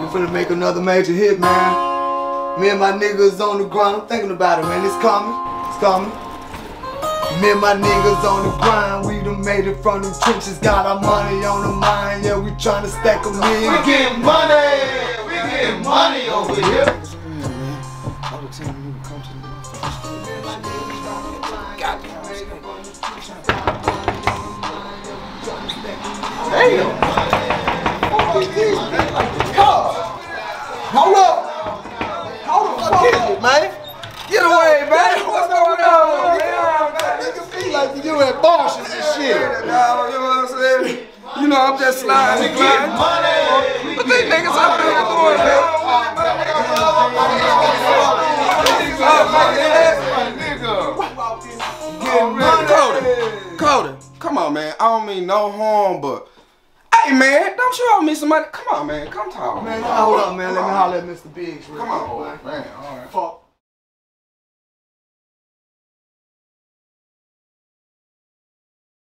We finna make another major hit, man. Me and my niggas on the grind. I'm thinking about it, man. It's coming. It's coming. Me and my niggas on the grind. We done made it from them trenches. Got our money on the mind. Yeah, we tryna stack a million. We getting money. We getting money over here. All the time you come to the Damn. Feel like you at Marshall's and shit. You know what I'm saying? You know, I'm just sliding and gliding. What these niggas out there doing, man? Cody, Cody, come on, man. I don't mean no harm, but hey, man, don't you owe me some money? Come on, man. Come talk, Man, man. hold up, man. Let me holler at Mr. Biggs Come on, man. All right. Fuck.